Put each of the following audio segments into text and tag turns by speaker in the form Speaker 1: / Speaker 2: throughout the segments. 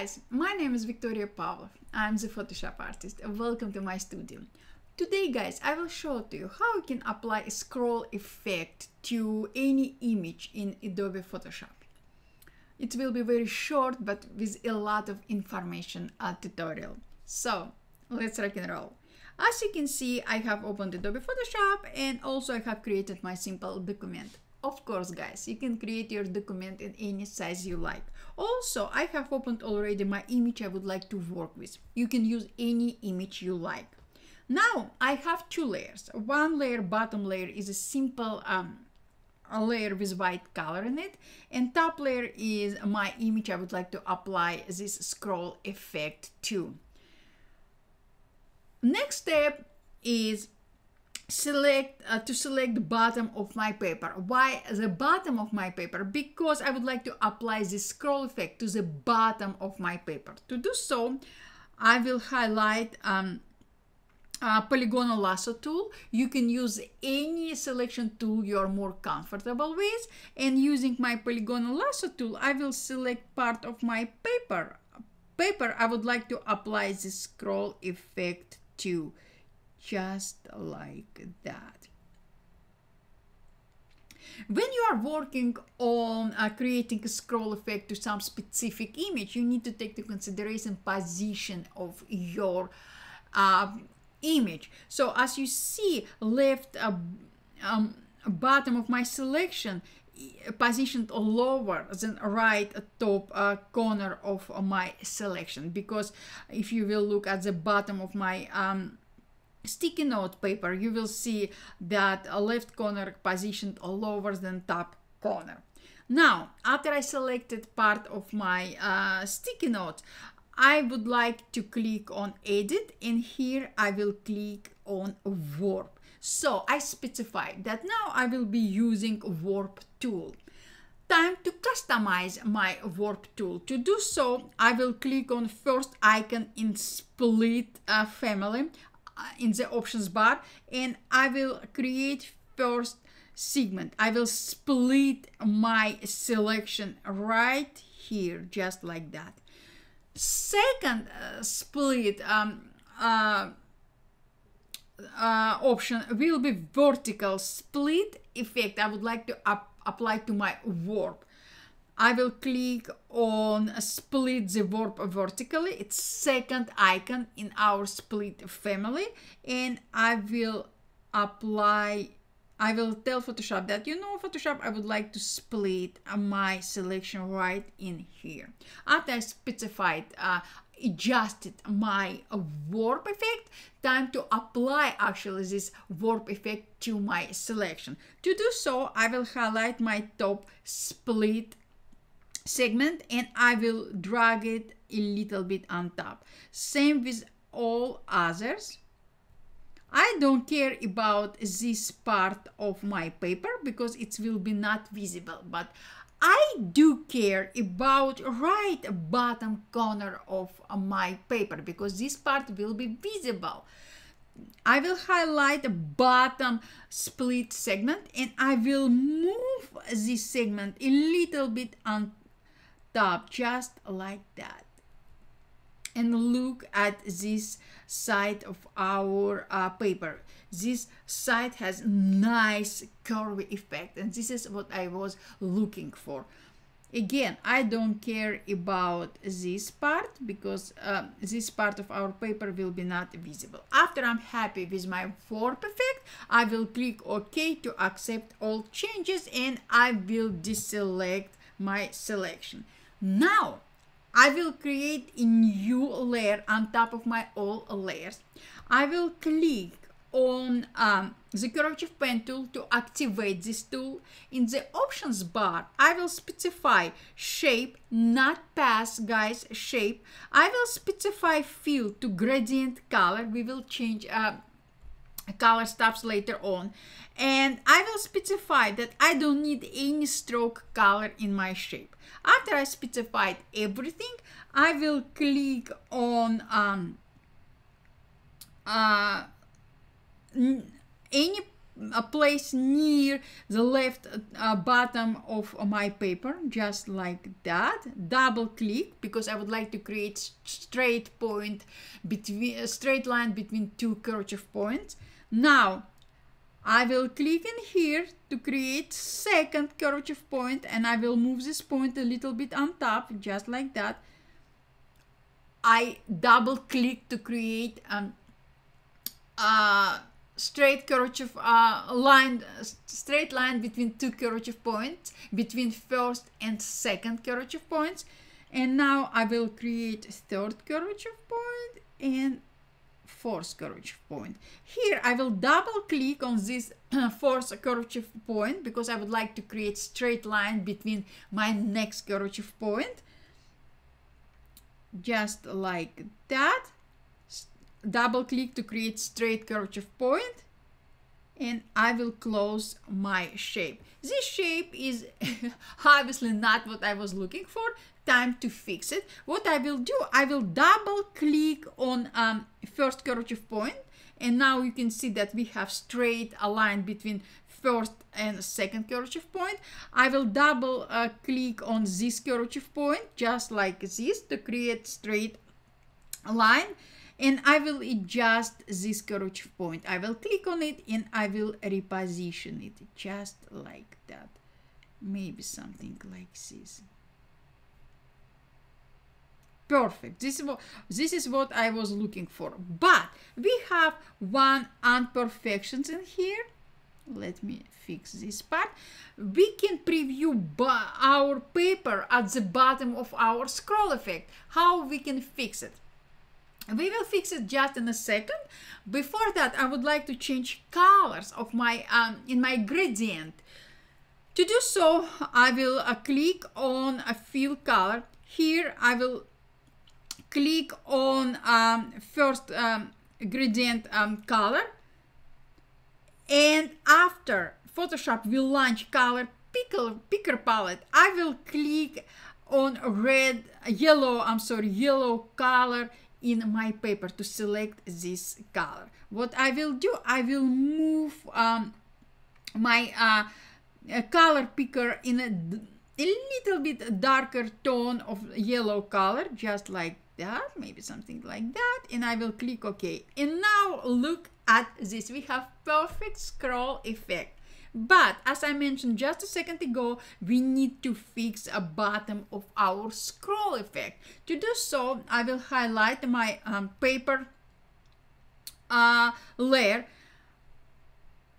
Speaker 1: guys, my name is Victoria Pavlov. I'm the Photoshop artist. Welcome to my studio. Today guys, I will show to you how you can apply a scroll effect to any image in Adobe Photoshop. It will be very short but with a lot of information a tutorial. So let's rock and roll. As you can see, I have opened Adobe Photoshop and also I have created my simple document. Of course, guys, you can create your document in any size you like. Also, I have opened already my image I would like to work with. You can use any image you like. Now, I have two layers. One layer, bottom layer, is a simple um, a layer with white color in it. And top layer is my image I would like to apply this scroll effect to. Next step is select uh, to select the bottom of my paper. Why the bottom of my paper? Because i would like to apply this scroll effect to the bottom of my paper. To do so i will highlight um, a polygonal lasso tool. You can use any selection tool you're more comfortable with. And using my polygonal lasso tool i will select part of my paper. Paper i would like to apply the scroll effect to just like that. When you are working on uh, creating a scroll effect to some specific image, you need to take into consideration position of your uh, image. So as you see left uh, um, bottom of my selection, positioned lower than right top uh, corner of my selection because if you will look at the bottom of my um, sticky note paper, you will see that a left corner positioned lower than top corner. Now, after I selected part of my uh, sticky note, I would like to click on edit and here I will click on warp. So I specify that now I will be using warp tool. Time to customize my warp tool. To do so, I will click on first icon in split uh, family. Uh, in the options bar and I will create first segment. I will split my selection right here, just like that. Second uh, split um, uh, uh, option will be vertical split effect. I would like to apply to my warp. I will click on split the warp vertically. It's second icon in our split family. And I will apply, I will tell Photoshop that, you know, Photoshop, I would like to split my selection right in here. After I specified, uh, adjusted my warp effect, time to apply actually this warp effect to my selection. To do so, I will highlight my top split segment and I will drag it a little bit on top. Same with all others. I don't care about this part of my paper because it will be not visible, but I do care about right bottom corner of my paper because this part will be visible. I will highlight the bottom split segment and I will move this segment a little bit on top just like that. And look at this side of our uh, paper. This side has nice curvy effect and this is what I was looking for. Again I don't care about this part because uh, this part of our paper will be not visible. After I'm happy with my warp effect I will click OK to accept all changes and I will deselect my selection now, I will create a new layer on top of my old layers. I will click on um, the curvature pen tool to activate this tool. In the options bar, I will specify shape, not path, guys, shape. I will specify fill to gradient color. We will change uh, color stops later on. And I will specify that I don't need any stroke color in my shape. After I specified everything, I will click on um, uh, any uh, place near the left uh, bottom of my paper just like that double click because I would like to create straight point between a straight line between two kerchief points now I will click in here to create second kerchief point and I will move this point a little bit on top just like that I double click to create a straight kerchief uh, line, straight line between two kerchief points, between first and second kerchief points. And now I will create third kerchief point and fourth kerchief point. Here I will double click on this fourth kerchief point because I would like to create straight line between my next kerchief point. Just like that. Double click to create straight kerchief point and I will close my shape. This shape is obviously not what I was looking for. Time to fix it. What I will do, I will double click on um, first kerchief point and now you can see that we have straight a line between first and second kerchief point. I will double uh, click on this kerchief point just like this to create straight line and I will adjust this kerchief point. I will click on it and I will reposition it just like that. Maybe something like this. Perfect. This is what this is what I was looking for. But we have one imperfections in here let me fix this part we can preview our paper at the bottom of our scroll effect how we can fix it we will fix it just in a second. Before that i would like to change colors of my um, in my gradient. To do so i will uh, click on a fill color. Here i will click on um, first um, gradient um, color. And after Photoshop will launch color picker, picker palette, I will click on red, yellow, I'm sorry, yellow color in my paper to select this color. What I will do, I will move um, my uh, color picker in a, a little bit darker tone of yellow color, just like that, maybe something like that, and I will click OK. And now look at this. We have perfect scroll effect. But as I mentioned just a second ago, we need to fix a bottom of our scroll effect. To do so, I will highlight my um, paper uh, layer.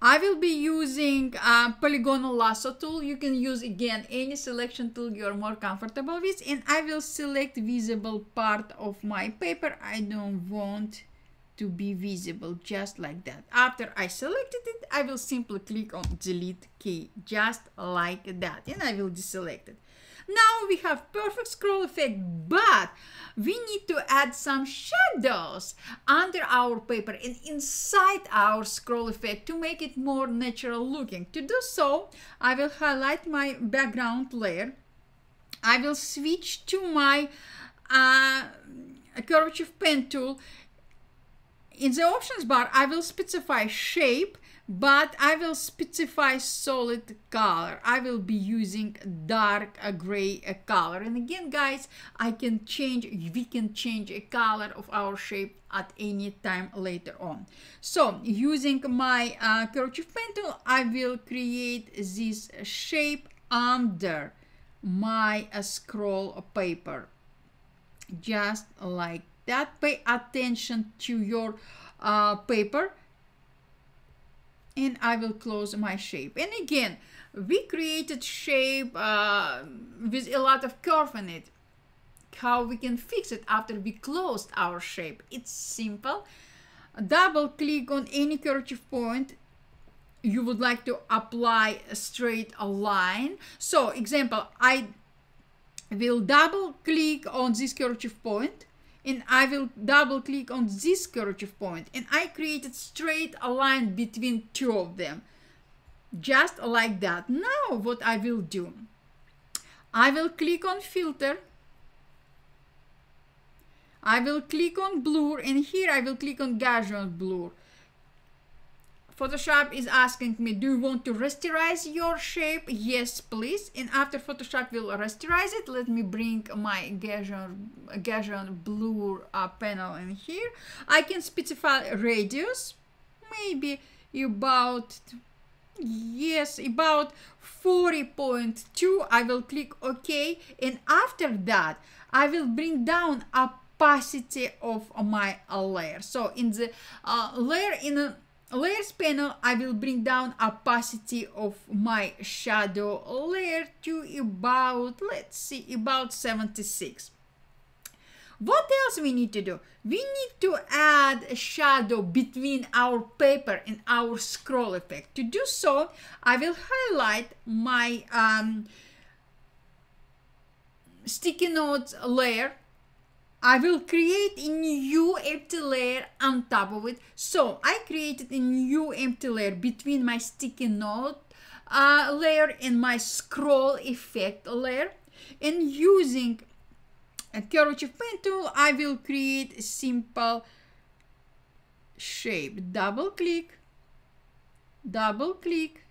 Speaker 1: I will be using a polygonal lasso tool. You can use again any selection tool you're more comfortable with. And I will select visible part of my paper. I don't want to be visible just like that. After I selected it, I will simply click on delete key just like that and I will deselect it. Now we have perfect scroll effect, but we need to add some shadows under our paper and inside our scroll effect to make it more natural looking. To do so, I will highlight my background layer. I will switch to my uh, curvature pen tool in the options bar, I will specify shape, but I will specify solid color. I will be using dark gray color. And again, guys, I can change, we can change a color of our shape at any time later on. So using my uh, curvature pen tool, I will create this shape under my uh, scroll paper, just like that pay attention to your uh, paper. And I will close my shape. And again we created shape uh, with a lot of curve in it. How we can fix it after we closed our shape. It's simple. Double click on any curvature point you would like to apply a straight line. So example I will double click on this curvature point and I will double click on this curvature point and I created straight a line between two of them. Just like that. Now what I will do? I will click on filter. I will click on blur and here I will click on Gaussian blur Photoshop is asking me, do you want to rasterize your shape? Yes, please. And after Photoshop will rasterize it, let me bring my Gaussian, Gaussian blur uh, panel in here. I can specify radius, maybe about, yes, about 40.2. I will click OK. And after that, I will bring down opacity of my layer. So in the uh, layer in a layers panel I will bring down opacity of my shadow layer to about let's see about 76 what else we need to do? We need to add a shadow between our paper and our scroll effect. To do so I will highlight my um, sticky notes layer I will create a new empty layer on top of it. So I created a new empty layer between my sticky note uh, layer and my scroll effect layer. And using a curvature pen tool, I will create a simple shape. Double click, double click,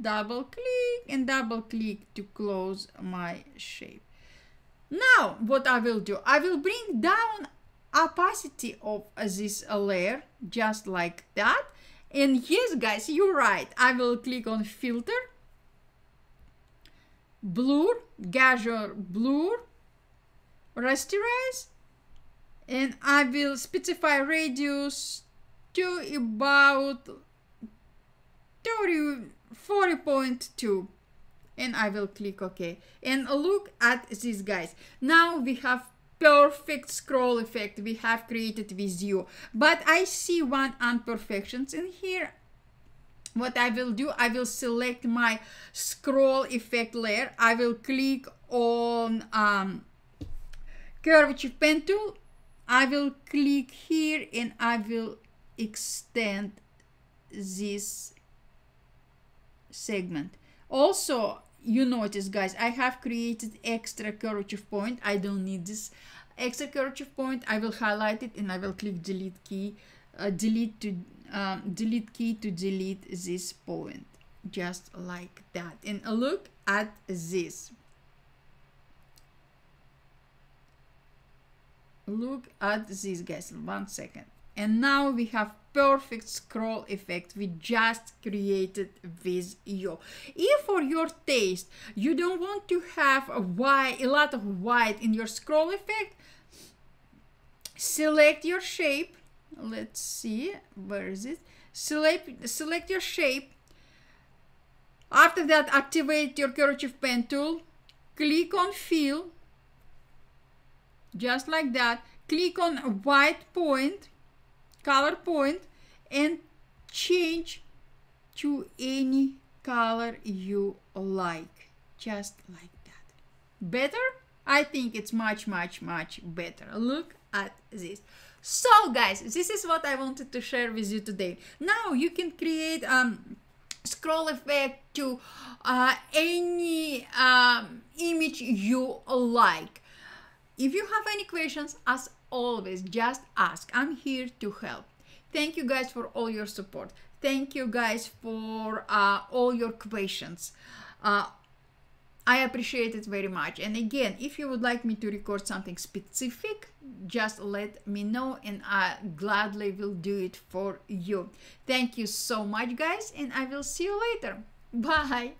Speaker 1: double click, and double click to close my shape. Now, what I will do, I will bring down opacity of this layer, just like that. And yes, guys, you're right. I will click on filter, blur, Gaussian blur, rasterize, and I will specify radius to about 30, 40.2 and I will click OK. And look at these guys. Now we have perfect scroll effect we have created with you. But I see one imperfections in here. What I will do, I will select my scroll effect layer. I will click on um, curvature pen tool. I will click here and I will extend this segment. Also, you notice guys i have created extra curvature point. I don't need this extra curvature point. I will highlight it and i will click delete key uh, delete to um, delete key to delete this point. Just like that. And look at this. Look at this guys. One second. And now we have perfect scroll effect we just created with you. If for your taste you don't want to have a white a lot of white in your scroll effect select your shape. Let's see where is it? Select select your shape. After that activate your curvature pen tool. Click on fill. Just like that. Click on white point color point and change to any color you like. Just like that. Better? I think it's much much much better. Look at this. So guys this is what i wanted to share with you today. Now you can create um scroll effect to uh, any um, image you like if you have any questions as always just ask i'm here to help thank you guys for all your support thank you guys for uh, all your questions uh, I appreciate it very much. And again, if you would like me to record something specific, just let me know and I gladly will do it for you. Thank you so much, guys, and I will see you later. Bye.